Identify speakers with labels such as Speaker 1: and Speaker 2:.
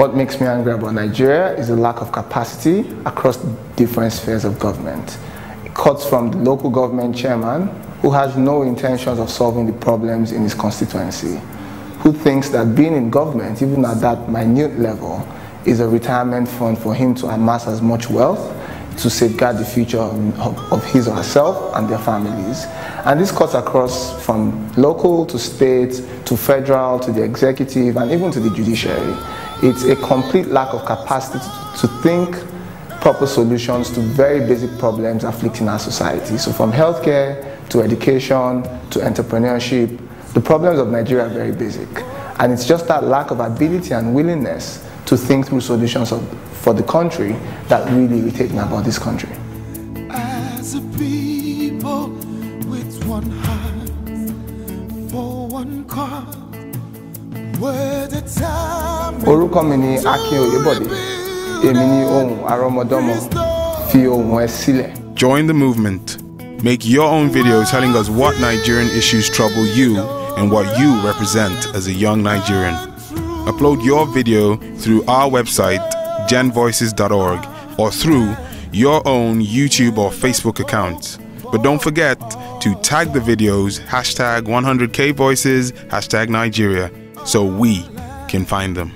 Speaker 1: What makes me angry about Nigeria is the lack of capacity across different spheres of government. It cuts from the local government chairman, who has no intentions of solving the problems in his constituency, who thinks that being in government, even at that minute level, is a retirement fund for him to amass as much wealth to safeguard the future of, his or herself and their families. And this cuts across from local to state to federal to the executive and even to the judiciary. It's a complete lack of capacity to, to think proper solutions to very basic problems afflicting our society. So from healthcare to education to entrepreneurship, the problems of Nigeria are very basic. And it's just that lack of ability and willingness to think through solutions of, for the country that really irritate me about this country.
Speaker 2: As a people with one heart for one cause, where the time
Speaker 1: orúkọ mi ni akin oyèbọdè èmi ni ohun àrọmọdọ́mọ fi ohun ẹ sílẹ̀.
Speaker 3: Join the movement. Make your own video telling us what Nigerian issues trouble you and what you represent as a young Nigerian. Upload your video through our website, genvoices.org, or through your own YouTube or Facebook account. But don't forget to tag the videos, hashtag 100k voices, hashtag Nigeria, so we can find them.